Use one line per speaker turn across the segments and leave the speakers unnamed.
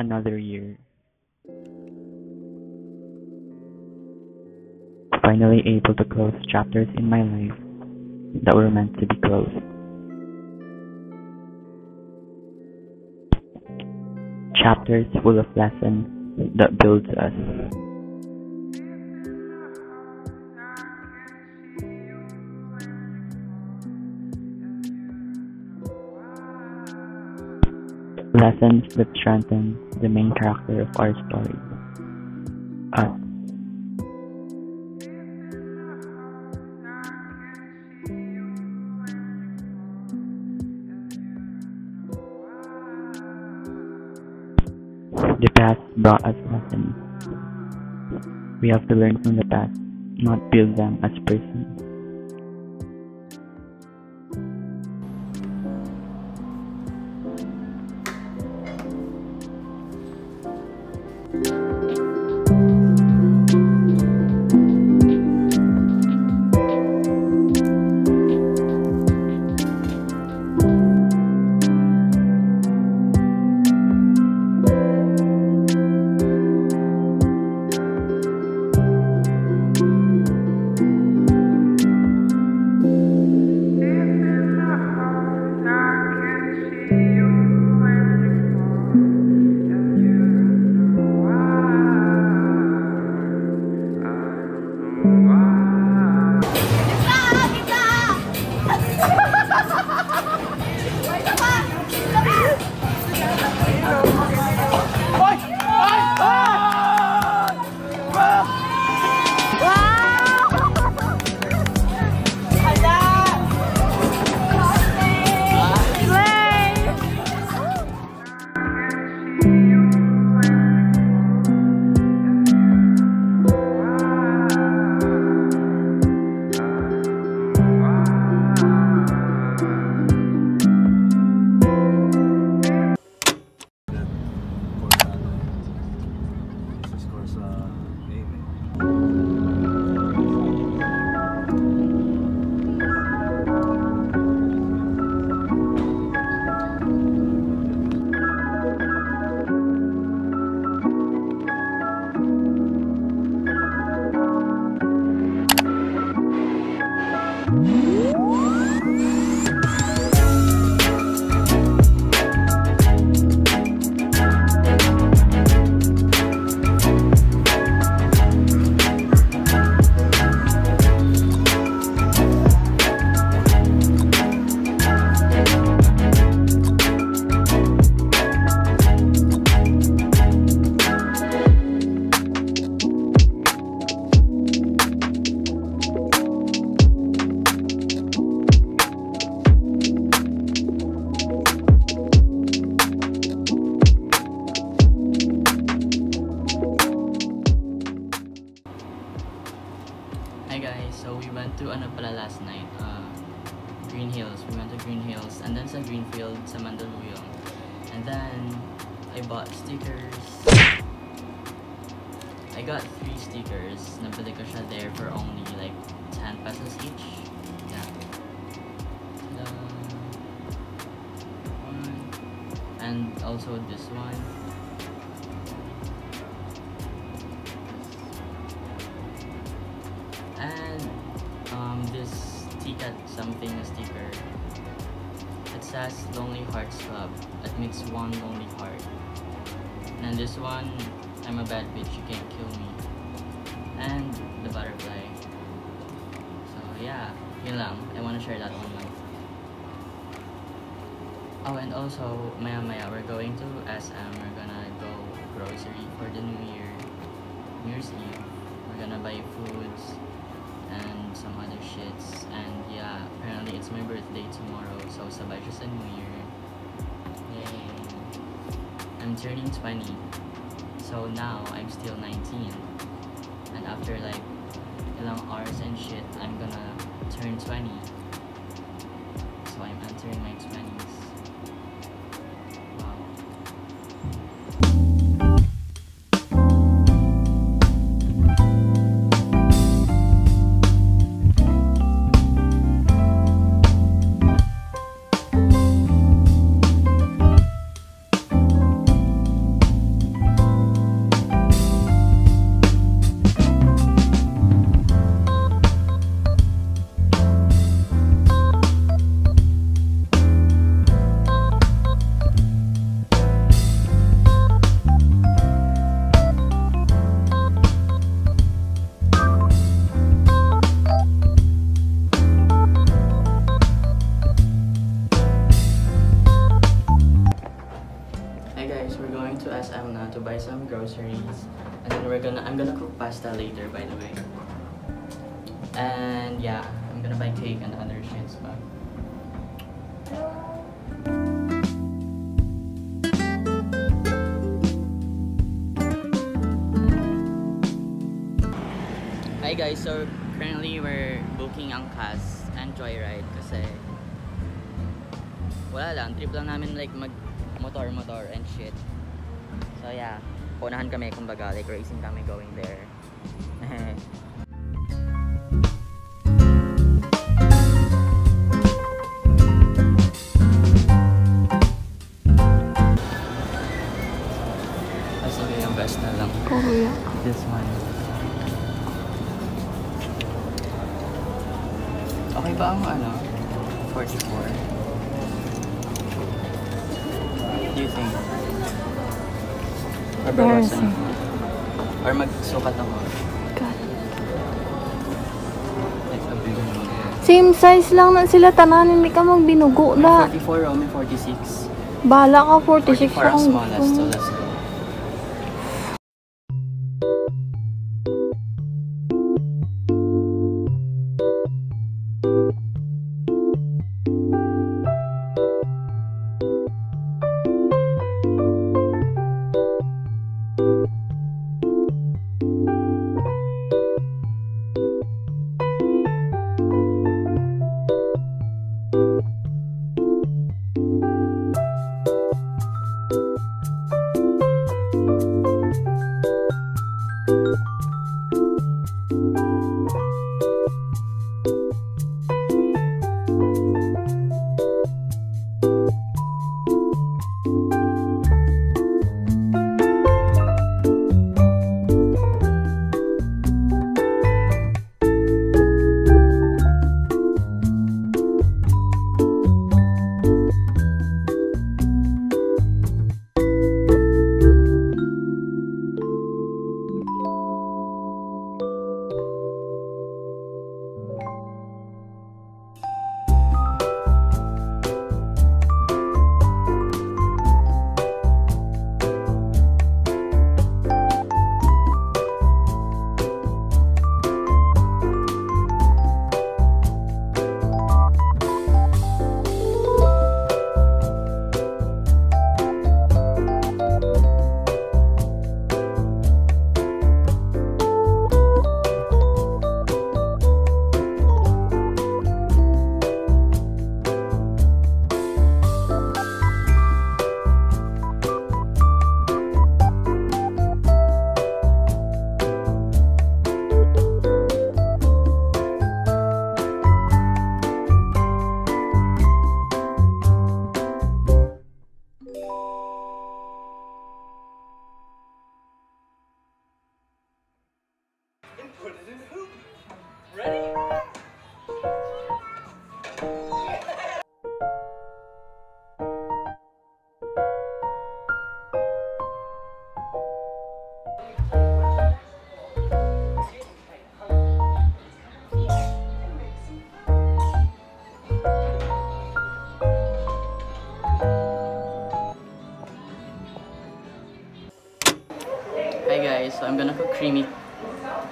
another year. Finally able to close chapters in my life that were meant to be closed. Chapters full of lessons that builds us. Lessons that strengthen the main character of our story. Us. The past brought us lessons. We have to learn from the past, not build them as persons.
Also this one. And um, this Tikat something sticker. It says Lonely Hearts Club. Admits one lonely heart. And this one, I'm a bad bitch, you can't kill me. And the butterfly. So yeah, yun lang. I wanna share that one. Oh, and also, maya maya, we're going to SM. We're gonna go grocery for the New Year, New Year's Eve. We're gonna buy foods and some other shits. And yeah, apparently it's my birthday tomorrow, so sabay siya sa New Year. Yay! I'm turning 20. So now I'm still 19. And after like ilang hours and shit, I'm gonna turn 20. And then we're gonna. I'm gonna cook pasta later, by the way. And yeah, I'm gonna buy cake and other shits, but. Hi guys, so currently we're booking Angkas and Joyride kasi wala lang, trip lang namin like mag motor-motor and shit. So yeah, punahan kami kumbaga, like racing kami going there.
Embarrassing.
Or magsukat ako?
God. Same size lang na sila tanan, hindi ka magbinugo na.
44 o may 46?
Bala ka, 46
44 ang smallest, so let's go. Hi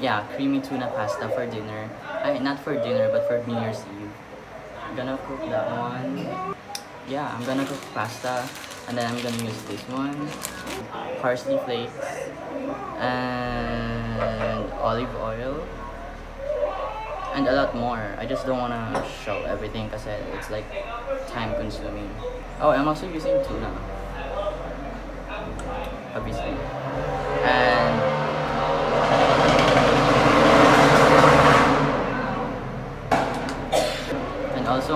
yeah, creamy tuna pasta for dinner. I not for dinner, but for New Year's Eve. I'm gonna cook that one. Yeah, I'm gonna cook pasta, and then I'm gonna use this one, parsley flakes, and olive oil, and a lot more. I just don't wanna show everything because it's like time consuming. Oh, I'm also using tuna. Obviously. And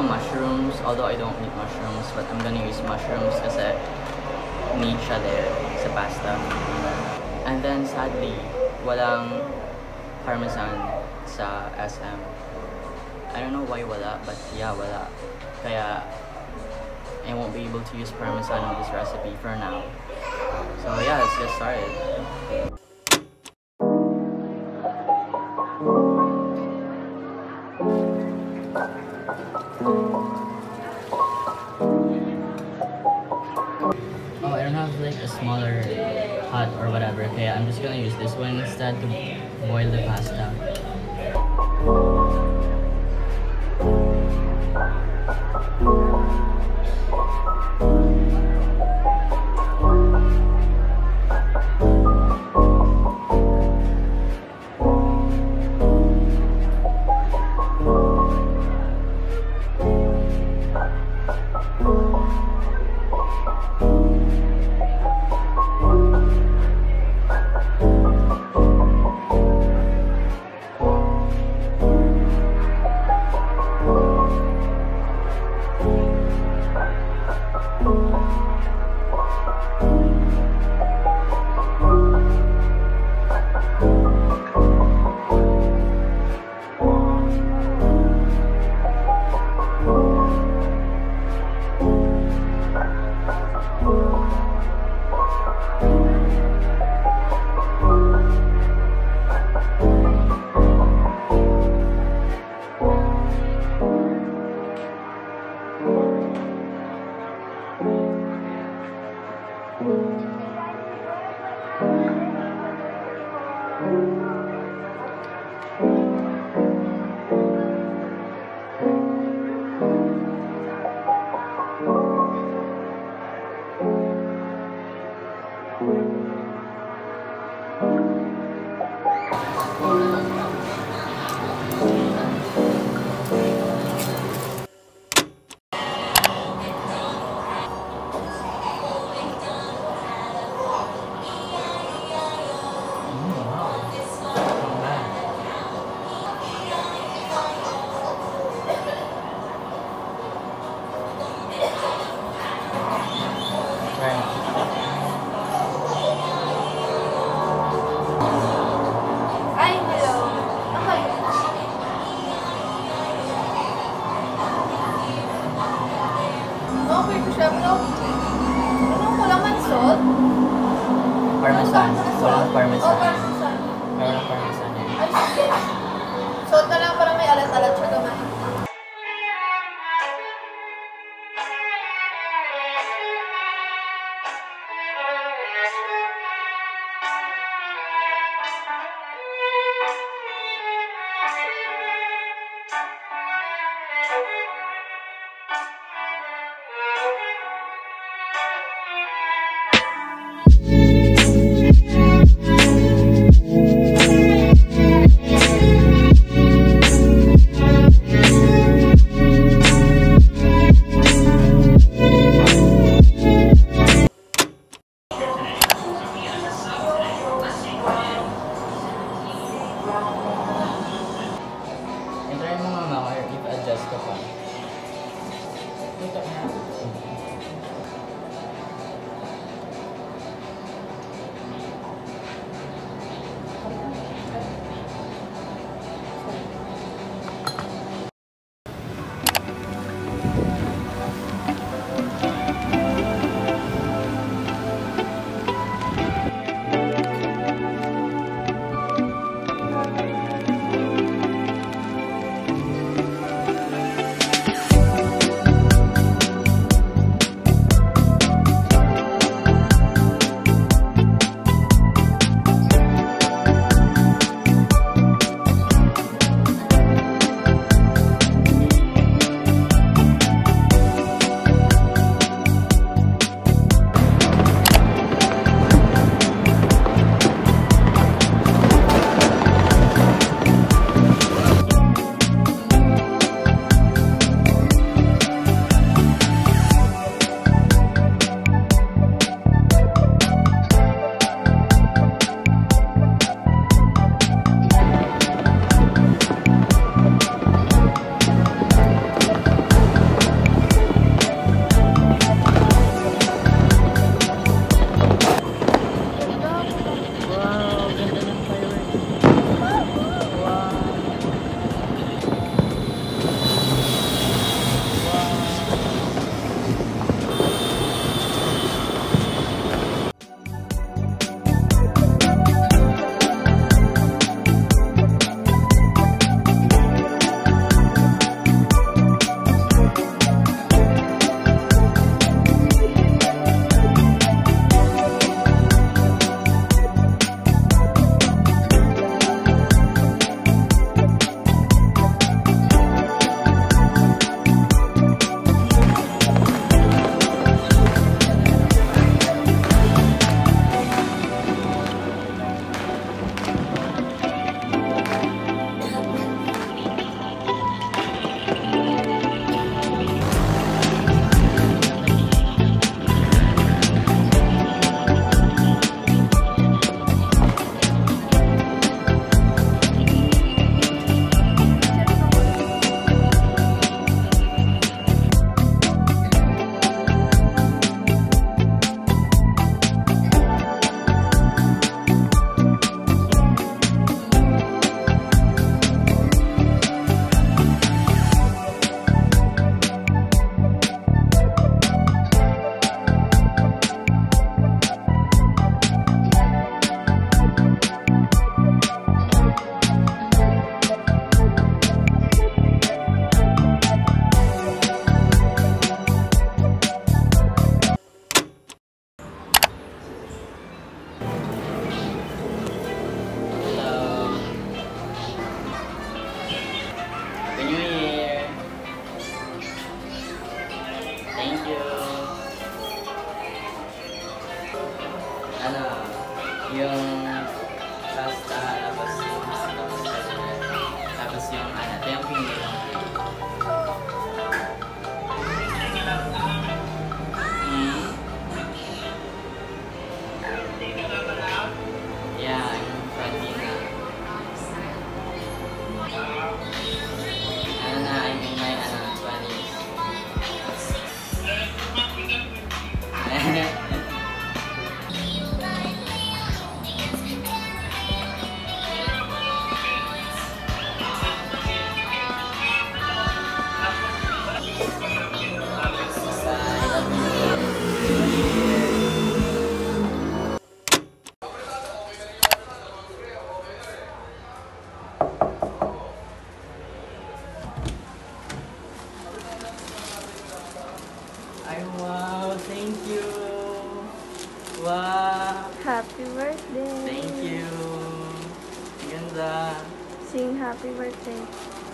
mushrooms, although I don't eat mushrooms, but I'm gonna use mushrooms kasi need siya there sa pasta. And then sadly, walang parmesan sa SM. I don't know why wala, but yeah, wala. Kaya I won't be able to use parmesan on this recipe for now. So yeah, let's get started. just gonna use this one instead to boil the pasta.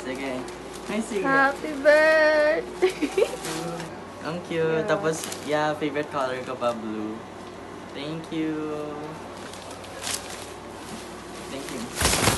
Sige.
Ay, sige.
Happy birthday!
Ang cute.
Yeah.
Tapos, yeah, favorite color ko pa, blue. Thank you. Thank you.